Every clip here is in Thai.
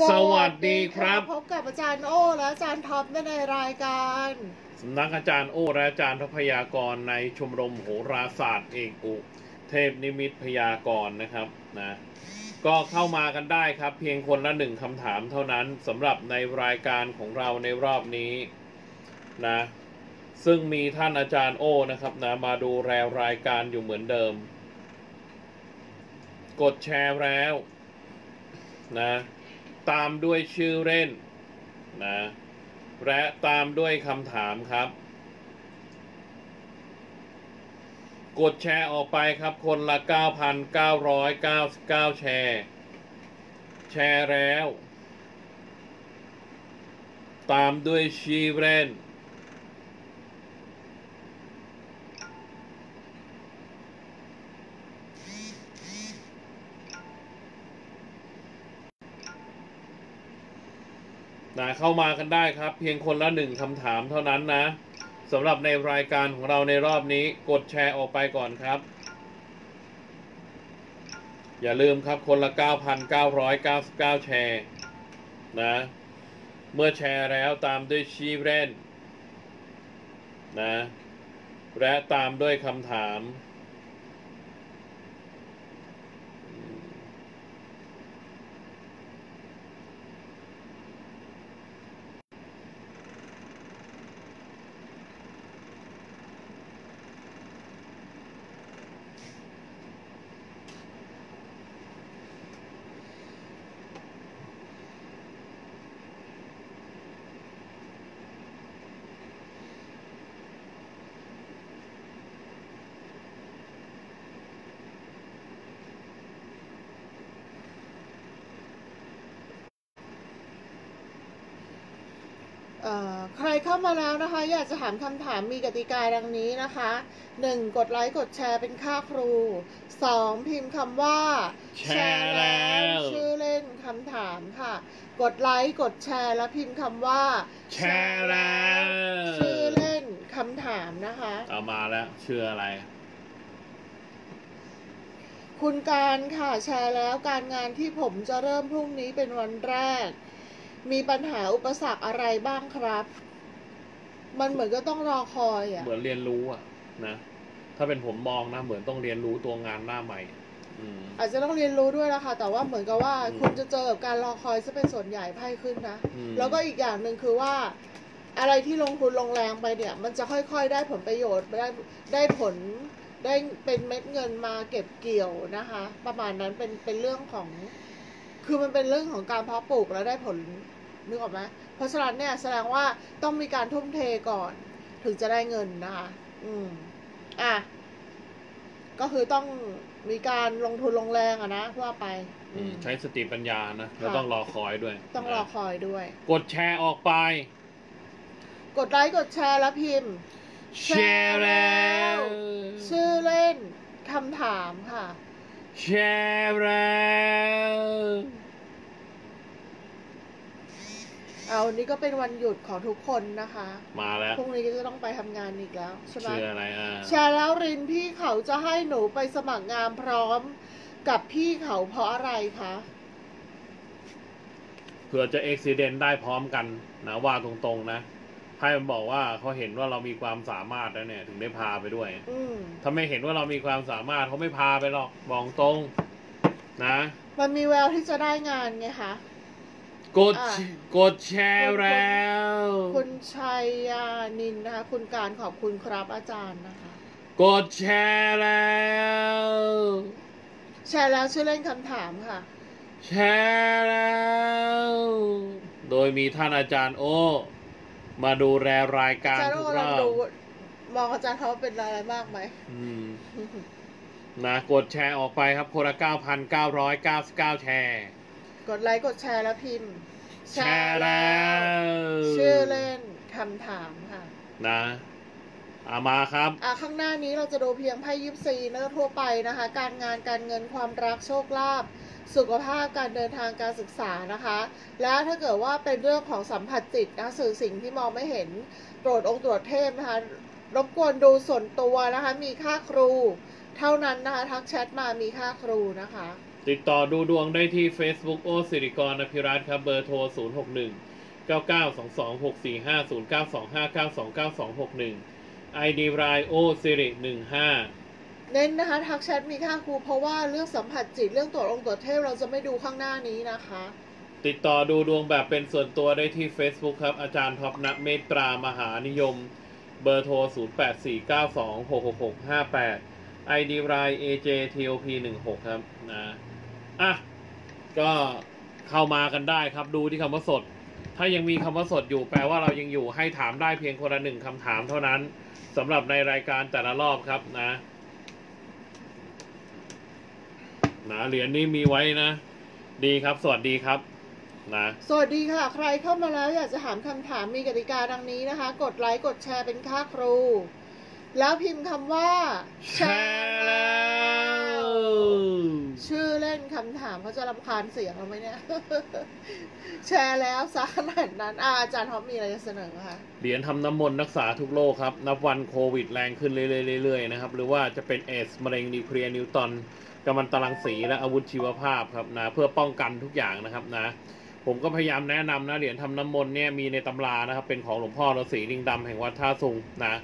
สวัสดีครับ พบกับอาจารย์โอ้และอาจารย์ท็อปในรายการสำนักอาจารย์โอและอาจารย์ทพยากรณ์ในชมรมโหราศาสตร์เอกอุเทพนิมิตพยากรณ์นะครับนะก็เข้ามากันได้ครับ เพียงคนละหนึ่งคำถามเท่านั้นสำหรับในรายการของเราในรอบนี้นะซึ่งมีท่านอาจารย์โอนะครับนะมาดูแลรายการอยู่เหมือนเดิม กดแชร์แล้วนะ ตามด้วยชื่อเล่นนะและตามด้วยคำถามครับ กดแชร์ออกไปครับคนละ 9,999 แชร์ แชร์แล้ว ตามด้วยชีเล่น นะเข้ามากันได้ครับ เพียงคนละหนึ่งคำถามเท่านั้นนะสำหรับในรายการของเราในรอบนี้กดแชร์ออกไปก่อนครับ อย่าลืมครับคนละ 9,999 แชร์นะ เมื่อแชร์แล้วตามด้วยชีเรนนะ และตามด้วยคำถาม ใครเข้ามาแล้วนะคะ อยากจะถามคำถามมีกติกาดังนี้นะคะ 1. กดไลค์กดแชร์เป็นค่าครู 2. พิมพ์คำว่า แชร์แล้ว ชื่อเล่นคำถามค่ะ กดไลค์กดแชร์แล้วพิมพ์คำว่า แชร์แล้วชื่อเล่นคำถามนะคะ เอามาแล้วชื่ออะไร คุณการค่ะแชร์แล้วการงานที่ผมจะเริ่มพรุ่งนี้เป็นวันแรก มีปัญหาอุปสรรคอะไรบ้างครับ มันเหมือนก็ต้องรอคอยอะ เหมือนเรียนรู้อะนะ ถ้าเป็นผมมองนะ เหมือนต้องเรียนรู้ตัวงานหน้าใหม่อืมอาจจะต้องเรียนรู้ด้วยละค่ะแต่ว่าเหมือนกับว่าอืมคุณจะเจอกับการรอคอยจะเป็นส่วนใหญ่ไพ่ขึ้นนะอืมแล้วก็อีกอย่างหนึ่งคือว่า อะไรที่ลงทุนลงแรงไปเนี่ย มันจะค่อยๆได้ผลประโยชน์ได้ได้ผลได้เป็นเม็ดเงินมาเก็บเกี่ยวนะคะ ประมาณนั้นเป็นเป็นเรื่องของ คือมันเป็นเรื่องของการเพาะปลูกแล้วได้ผลนึกออกไหมเพราะฉะนั้นเนี่ยแสดงว่าต้องมีการทุ่มเทก่อน ถึงจะได้เงินนะคะ อืม อะ ก็คือต้องมีการลงทุนลงแรงอะนะว่าไป อือืมมใช้สติปัญญานะแล้วค่ะต้องรอคอยด้วย ต้องรอคอยด้วย กดแชร์ออกไป กดไลค์กดแชร์แล้วพิมพ์ แชร์แล้ว ชื่อเล่นคำถามค่ะ แชร์แล้วเอาวันนี้ก็เป็นวันหยุดของทุกคนนะคะ มาแล้วพรุ่งนี้ก็จะต้องไปทำงานอีกแล้วใช่ไหมชื่ออะไรอ่าแชร์แล้วรินพี่เขาจะให้หนูไปสมัครงานพร้อมกับพี่เขาเพราะอะไรคะเผื่อจะเอ็กซิเดนได้พร้อมกันนะว่าตรงๆนะ ให้มันบอกว่าเขาเห็นว่าเรามีความสามารถแล้วเนี่ย ถึงได้พาไปด้วยอืมถ้าไม่เห็นว่าเรามีความสามารถเขาไม่พาไปหรอกบอกตรง นะ มันมีแววที่จะได้งานไงคะ กดอะ กดแชร์แล้วคุณชัยยานินนะคะ คุณการขอบคุณครับอาจารย์นะคะ กดแชร์แล้วแชร์แล้วชื่อเล่นคำถามค่ะ แชร์แล้ว โดยมีท่านอาจารย์โอ มาดูแลรายการอาจารย์ทุโอ้กรเราอบดูมองอาจารย์เขาเป็นอะไรมากไหม อืม นะกดแชร์ออกไปครับคนละ9,999 แชร์ กดไลค์กดแชร์แล้วพิมพ์แชร์แล้วชื่อเล่นคำถามค่ะนะเอามาครับ อะข้างหน้านี้เราจะดูเพียงไพ่ยิปซีนะทั่วไปนะคะ การงานการเงินความรักโชคลาภ สุขภาพการเดินทางการศึกษานะคะ และถ้าเกิดว่าเป็นเรื่องของสัมผัสจิตนะสื่อสิ่งที่มองไม่เห็นโปรดองค์ตรวจเทพนะคะรบกวนดูส่วนตัวนะคะ มีค่าครู เท่านั้นนะคะ ทักแชทมามีค่าครูนะคะ ติดต่อดูดวงได้ที่ Facebook โอสิริกรอภิรัตน์ครับเบอร์โทร 0 6 1 9 9 2 2 6 4 5 0 9 2 5 9 2 9 2 6 1 ID รายโอสิริ 15 เน้นนะคะทักแชทมีค่าครูเพราะว่าเรื่องสัมผัสจิตเรื่องตรวจองค์ตรวจเทพเราจะไม่ดูข้างหน้านี้นะคะ ติดต่อดูดวงแบบเป็นส่วนตัวได้ที่ Facebook ครับ อาจารย์ท็อปนักเมตตามหานิยม เบอร์โทร 0849266658 ID ราย AJTOP16 ครับนะอะก็เข้ามากันได้ครับดูที่คำว่าสด ถ้ายังมีคำว่าสดอยู่แปลว่าเรายังอยู่ให้ถามได้เพียงคนละหนึ่งคำถามเท่านั้นสำหรับในรายการแต่ละรอบครับนะ นะเหรียญนี้มีไว้นะ ดีครับ สวัสดีครับนะสวัสดีค่ะ ใครเข้ามาแล้วอยากจะถามคำถามมีกติกาดังนี้นะคะ กดไลค์กดแชร์เป็นค่าครู แล้วพิมพ์คำว่า แชร์แล้วชื่อเล่นคำถามเขาจะรำคาญเสียงเราไหมเนี่ย แชร์แล้วซะขนาดนั้นอาอาจารย์ท็อปมีอะไรจะเสนอคะเหรียญทำน้ำมนต์รักษาทุกโรคครับ นับวันโควิดแรงขึ้นเรื่อยๆๆๆนะครับ หรือว่าจะเป็นเอดส์มะเร็งนิวเคลียร์นิวตรอน กัมมันตรังสีและอาวุธชีวภาพครับนะเพื่อป้องกันทุกอย่างนะครับนะผมก็พยายามแนะนำนะเหรียญทำน้ำมนต์เนี่ยมีในตำรานะครับเป็นของหลวงพ่อฤาษีลิงดำแห่งวัดท่าสุงนะ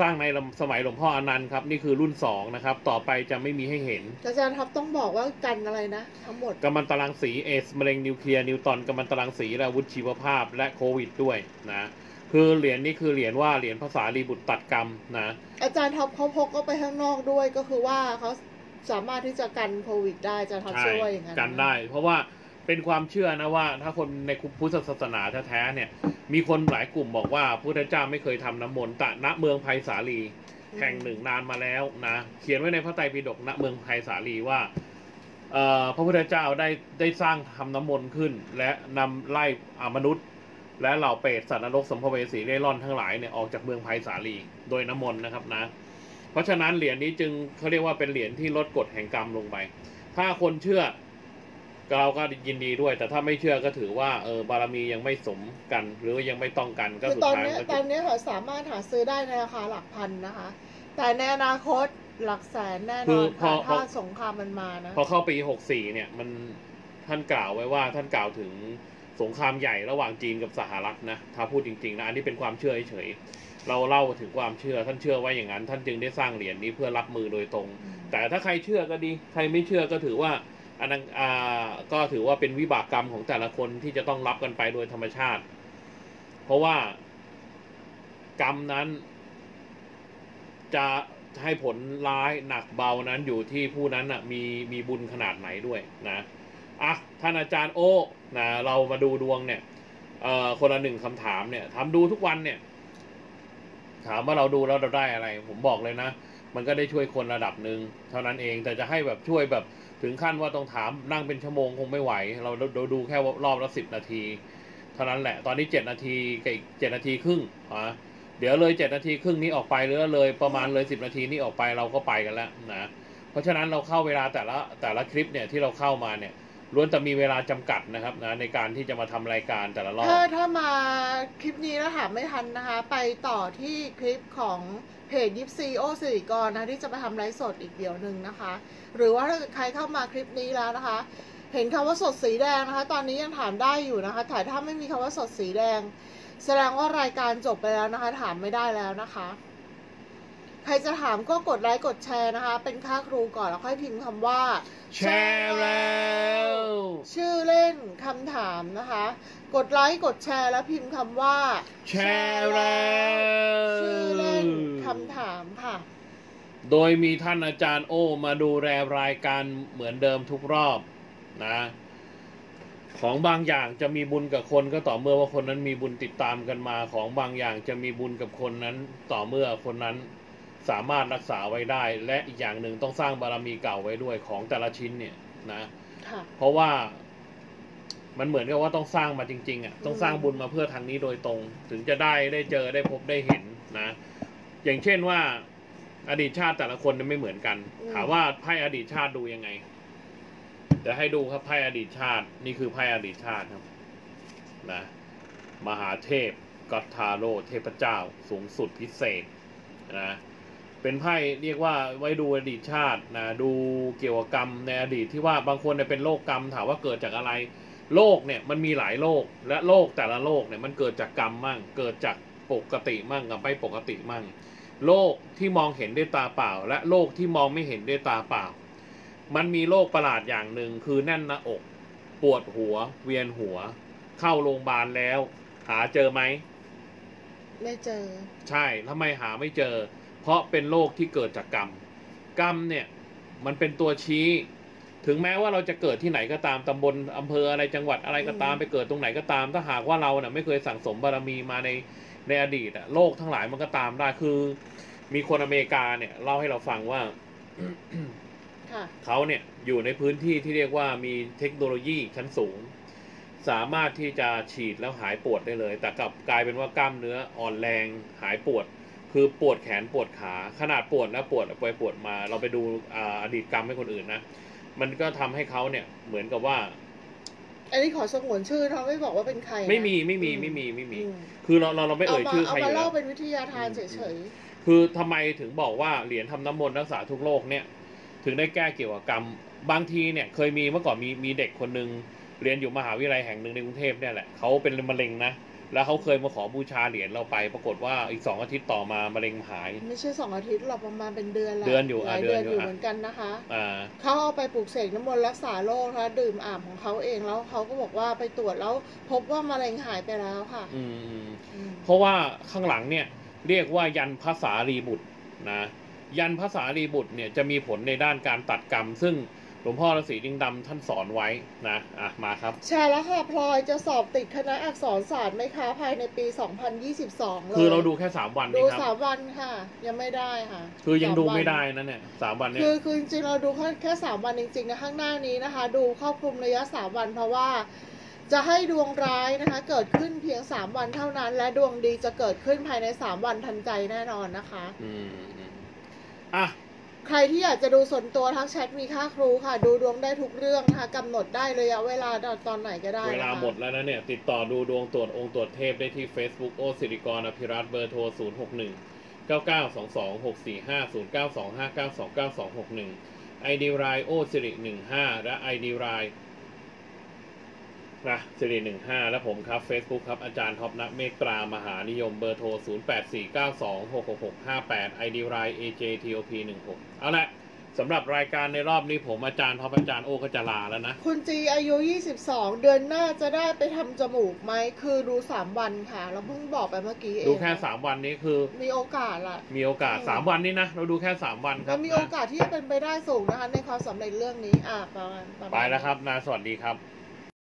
สร้างในสมัยหลวงพ่ออนันต์ครับนี่คือรุ่นสองนะครับ ต่อไปจะไม่มีให้เห็น อาจารย์ท็อปต้องบอกว่ากันอะไรนะ ทั้งหมดกัมมันตรังสีเอดส์มะเร็งนิวเคลียร์นิวตรอนกัมมันตรังสีและอาวุธชีวภาพและโควิดด้วยนะคือเหรียญนี้คือเหรียญว่าเหรียญพระสารีบุตรตัดกรรมนะอาจารย์ท็อปเขาพกก็ไปข้างนอกด้วยก็คือว่าเขา สามารถที่จะกันโควิดได้อาจารย์ท็อปใช่เชื่อว่าอย่างนั้นกันได้ เพราะว่าเป็นความเชื่อนะว่า ถ้าคนในพุทธศาสนาแท้ๆเนี่ย มีคนหลายกลุ่มบอกว่าพระพุทธเจ้าไม่เคยทำน้ำมนต์แต่ณเมืองไพศาลีแห่งหนึ่งนานมาแล้วนะเขียนไว้ในพระไตรปิฎกณเมืองไพศาลีว่าเอ่อพระพุทธเจ้าได้ได้สร้างทำน้ำมนต์ขึ้น และนำไล่อ่ามนุษย์ และเหล่าเปรตสัตว์นรกสัมภเวสีเร่ร่อนทั้งหลายเนี่ยออกจากเมืองไผ่สาลี โดยน้ำมนต์นะครับนะ เพราะฉะนั้นเหรียญนี้จึงเขาเรียกว่าเป็นเหรียญที่ลดกฎแห่งกรรมลงไป ถ้าคนเชื่อเราก็ยินดีด้วย แต่ถ้าไม่เชื่อก็ถือว่าเออบารมียังไม่สมกัน หรือว่ายังไม่ต้องกันก็คือสุดตอนท้ายเนี้ยก็ตจอนบเนี้ยค่ะสามารถหาซื้อได้ในราคาหลักพันนะคะ แต่ในอนาคตหลักแสนแน่นคืออนพอค่ะพอถ้าสงครามมันมานะพอเข้าปีหกสี่เนี่ยมันท่านกล่าวไว้ว่าท่านกล่าวถึงสงครามใหญ่ระหว่างจีนกับสหรัฐนะถ้าพูดจริงๆนะอันนี้เป็นความเชื่อเฉยๆ เราเล่าถึงความเชื่อ ท่านเชื่อไว้อย่างนั้น ท่านจึงได้สร้างเหรียญนี้เพื่อรับมือโดยตรง แต่ถ้าใครเชื่อก็ดี ใครไม่เชื่อก็ถือว่าอันนั้นอ่าก็ถือว่าเป็นวิบากกรรมของแต่ละคนที่จะต้องรับกันไปโดยธรรมชาติ เพราะว่ากรรมนั้น จะให้ผลร้ายหนักเบานั้นอยู่ที่ผู้นั้นน่ะมีมีบุญขนาดไหนด้วยนะอะท่านอาจารย์โอ้นะเรามาดูดวงเนี่ยเอ่อคนละหนึ่งคำถามเนี่ยทำดูทุกวันเนี่ย ถามว่าเราดูแล้วเราได้อะไร ผมบอกเลยนะ มันก็ได้ช่วยคนระดับหนึ่งเท่านั้นเองแต่จะให้แบบช่วยแบบถึงขั้นว่าต้องถามนั่งเป็นชั่วโมงคงไม่ไหว เราเราดูแค่รอบละสิบนาที เท่านั้นแหละ ตอนนี้เจ็ดนาทีกับอีกเจ็ดนาทีครึ่งอะเดี๋ยวเลยเจ็ดนาทีครึ่งนี้ออกไปหรือเลยประมาณเลยสิบนาทีนี้ออกไปเราก็ไปกันแล้วนะเพราะฉะนั้นเราเข้าเวลาแต่ละแต่ละคลิปเนี่ยที่เราเข้ามาเนี่ย ล้วนแต่มีเวลาจำกัดนะครับนะในการที่จะมาทำรายการแต่ละรอบ ถ้าถ้ามาคลิปนี้แล้วถามไม่ทันนะคะ ไปต่อที่คลิปของเพจยิปซีโอสิริกรนะคะที่จะไปทำไลฟ์สดอีกเดี๋ยวหนึ่งนะคะ หรือว่าถ้าใครเข้ามาคลิปนี้แล้วนะคะ เห็นคำว่าสดสีแดงนะคะ ตอนนี้ยังถามได้อยู่นะคะถ่ายถ้าไม่มีคำว่าสดสีแดง แสดงว่ารายการจบไปแล้วนะคะ ถามไม่ได้แล้วนะคะ ใครจะถามก็กดไลค์กดแชร์นะคะ เป็นค่าครูก่อนแล้วค่อยพิมพ์คำว่า แชร์แล้ว ชื่อเล่นคำถามนะคะ กดไลค์กดแชร์แล้วพิมพ์คำว่า แชร์แล้ว ชื่อเล่นคำถามค่ะ โดยมีท่านอาจารย์โอมาดูแลรายการเหมือนเดิมทุกรอบนะ ของบางอย่างจะมีบุญกับคนก็ต่อเมื่อว่าคนนั้นมีบุญติดตามกันมา ของบางอย่างจะมีบุญกับคนนั้น ต่อเมื่อคนนั้น สามารถรักษาไว้ได้ และอีกอย่างหนึ่งต้องสร้างบารมีเก่าไว้ด้วยของแต่ละชิ้นเนี่ยนะค่ะเพราะว่ามันเหมือนกับว่าต้องสร้างมาจริง ๆอะต้องสร้างบุญมาเพื่อทางนี้โดยตรง ถึงจะได้ได้เจอได้พบได้เห็นนะ อย่างเช่นว่า อดีตชาติแต่ละคนเนี่ยไม่เหมือนกันอืมถามว่าไพ่อดีตชาติดูยังไงเดี๋ยวให้ดูครับไพ่อดีตชาติ นี่คือไพ่อดีตชาติครับนะมหาเทพกัตทาโรเทพเจ้าสูงสุดพิเศษนะ เป็นไพ่เรียกว่าไว้ดูอดีตชาตินะดูเกี่ยวกับกรรมในอดีตที่ว่าบางคนเนี่ยเป็นโรคกรรมถามว่าเกิดจากอะไรโรคเนี่ยมันมีหลายโรคและโรคแต่ละโรคเนี่ยมันเกิดจากกรรมมั่ง เกิดจากปกติมั่งกับไม่ปกติมั่งโรคที่มองเห็นด้วยตาเปล่า และโรคที่มองไม่เห็นด้วยตาเปล่า มันมีโรคประหลาดอย่างหนึ่งคือแน่นหน้าอก ปวดหัว เวียนหัว เข้าโรงพยาบาลแล้ว หาเจอไหมไม่เจอ ใช่ทำไมหาไม่เจอ เพราะเป็นโรคที่เกิดจากกรรม กรรมเนี่ยมันเป็นตัวชี้ ถึงแม้ว่าเราจะเกิดที่ไหนก็ตามตำบลอำเภออะไรจังหวัดอะไรก็ตามอืมไปเกิดตรงไหนก็ตาม ถ้าหากว่าเราเน่ะไม่เคยสั่งสมบารมีมาในในอดีตอะโรคทั้งหลายมันก็ตามได้คือ มีคนอเมริกาเนี่ยเล่าให้เราฟังว่าค่ะเขาเนี่ยอยู่ในพื้นที่ที่เรียกว่ามีเทคโนโลยีชั้นสูง สามารถที่จะฉีดแล้วหายปวดได้เลย แต่กลับกลายเป็นว่ากล้ามเนื้ออ่อนแรงหายปวด คือปวดแขนปวดขาขนาดปวดแล้วปวดไปปวดมา เราไปดูอาอดีตกรรมให้คนอื่นนะมันก็ทำให้เขาเนี่ยเหมือนกับว่า อันนี้ขอสงวนชื่อเขาไม่บอกว่าเป็นใครนะไม่มีไม่มีอืไม่มีไม่มีอืคือเราเราเราไม่เอ่ยาาชื่อใครอเอามายู่แล้เล่าวเป็นวิทยาทานอืมเฉยคือทำไมถึงบอกว่าเหรียญทำน้ำมนต์รักษาทุกโรคเนี่ย ถึงได้แก้เกี่ยวกับกรรมบางทีเนี่ยเคยมีเมื่อก่อนมีมีเด็กคนหนึ่งเรียนอยู่มหาวิทยาลัยแห่งหนึ่งในกรุงเทพเนี่ยแหละเขาเป็นมะเร็งนะ แล้วเขาเคยมาขอบูชาเหรียญเราไป ปรากฏว่าอีกสองอาทิตย์ต่อมามะเร็งหายๆไม่ใช่สองอาทิตย์หรอกประมาณเป็นเดือนละเดือนอยู่หอะลายเดืเดืออนนอยู่อยู่อะเหมือนกันนะคะอ่าเขาเอาไปปลูกเสกน้ำมนต์รักษาโรคนะคะดื่มอาบของเขาเองแล้วเขาก็บอกว่าไปตรวจแล้วพบว่ามะเร็งหายไปแล้วค่ะ อืมอืมอืมเพราะว่าข้างหลังเนี่ยเรียกว่ายันภาษารีบุตรนะยันภาษารีบุตรเนี่ยจะมีผลในด้านการตัดกรรม ซึ่ง หลวงพ่อฤาษีดิงดำท่านสอนไว้นะอะมาครับ แชร์แล้วค่ะพลอยจะสอบติดคณะอักษรศาสตร์ไหมคะภายในปี 2022เลยคือเราดูแค่สามวันดูนี่ครับสามวันค่ะ ยังไม่ได้ค่ะคือยังสาดูวันไม่ได้นะเนี่ยสามวันเนี่ยคือคือจริงๆเราดูแค่แค่สามวันจริงๆนะข้างหน้านี้นะคะ ดูครอบคลุมระยะสามวันเพราะว่า จะให้ดวงร้ายนะคะ เกิดขึ้นเพียงสามวันเท่านั้น และดวงดีจะเกิดขึ้นภายในสามวันทันใจแน่นอนนะคะ อืมอืมอะ ใครที่อยากจะดูส่วนตัวทักแชทมีค่าครูค่ะ ดูดวงได้ทุกเรื่องนะคะกำหนดได้ระยะเวลาตอนไหนก็ได้เวนะคะลาหมดแล้วนะเนี่ย ติดต่อดูดวงตรวจองค์ตรวจเทพได้ที่ Facebook โอสิริกรอภิรัตเบอร์โทร 0 6 1 9 9 2 2 6 4 5 0 9 2 5 9 2 9 2 6 1 ID รายโอสิริ15 และ ID ราย นะสิริ15และผมครับ Facebook ครับ อาจารย์ท็อปนักเมฆตรามหานิยมเบอร์โทร 0 8 4 9 2 6 6 6 5 8 ID ราย AJTOP 16เอาละสำหรับรายการในรอบนี้ผมอาจารย์ท็อปอาจารย์โอก็จะลาแล้วนะ คุณจีอายุ 22 เดือนหน้าจะได้ไปทำจมูกไหม คือดู 3 วันค่ะ เราเพิ่งบอกไปเมื่อกี้เองดูแค่สามวันนี้คือ มีโอกาสล่ะมีโอกาสอืมสามวันนี้นะ เราดูแค่สามวันคก็รับมีโอกาสที่จะเป็นไปได้สูงนะคะในความสำเร็จเรื่องนี้อะประมาณประมาณไปแล้วครับนาสวัสดีครับ